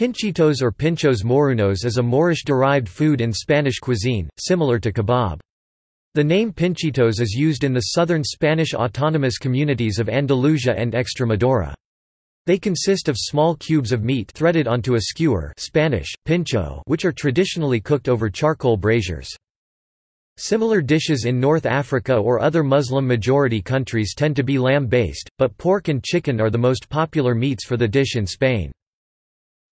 Pinchitos or pinchos morunos is a Moorish-derived food in Spanish cuisine, similar to kebab. The name pinchitos is used in the southern Spanish autonomous communities of Andalusia and Extremadura. They consist of small cubes of meat threaded onto a skewer Spanish, pincho which are traditionally cooked over charcoal braziers. Similar dishes in North Africa or other Muslim-majority countries tend to be lamb-based, but pork and chicken are the most popular meats for the dish in Spain.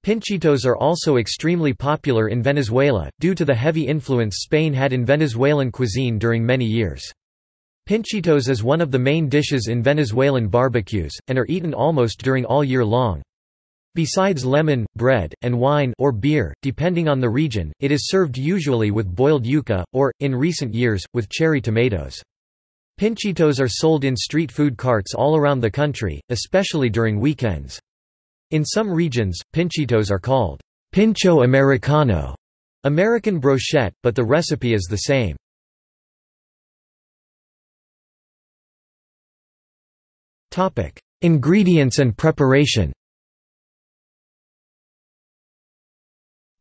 Pinchitos are also extremely popular in Venezuela, due to the heavy influence Spain had in Venezuelan cuisine during many years. Pinchitos is one of the main dishes in Venezuelan barbecues, and are eaten almost during all year long. Besides lemon, bread, and wine or beer, depending on the region, it is served usually with boiled yuca, or, in recent years, with cherry tomatoes. Pinchitos are sold in street food carts all around the country, especially during weekends. In some regions, pinchitos are called pincho americano, American brochette, but the recipe is the same. Topic: Ingredients and preparation.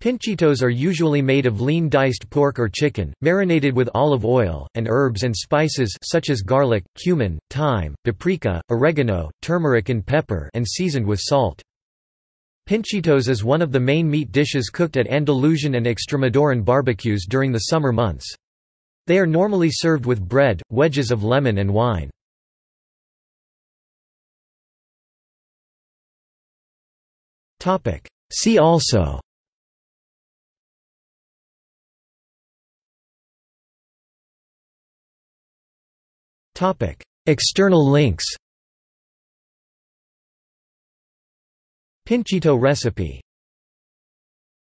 Pinchitos are usually made of lean diced pork or chicken, marinated with olive oil, and herbs and spices such as garlic, cumin, thyme, paprika, oregano, turmeric and pepper and seasoned with salt. Pinchitos is one of the main meat dishes cooked at Andalusian and Extremaduran barbecues during the summer months. They are normally served with bread, wedges of lemon and wine. See also External links Pinchito recipe